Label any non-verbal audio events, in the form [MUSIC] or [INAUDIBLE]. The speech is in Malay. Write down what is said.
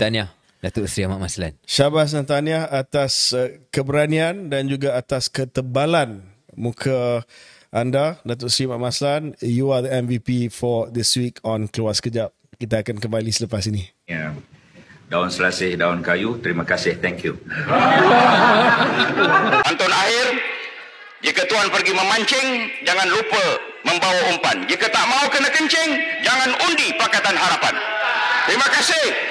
Tahniah Datuk Seri Ahmad Maslan. Syabas dan tahniah atas eh, keberanian dan juga atas ketebalan muka anda Datuk Seri Ahmad Maslan. You are the MVP for this week on Keluar Sekejap. Kita akan kembali selepas ini. Ya. Yeah. Daun selasih, daun kayu. Terima kasih. Thank you. [LAUGHS] Tuan akhir, jika tuan pergi memancing, jangan lupa membawa umpan. Jika tak mau kena kencing, jangan undi Pakatan Harapan. Terima kasih.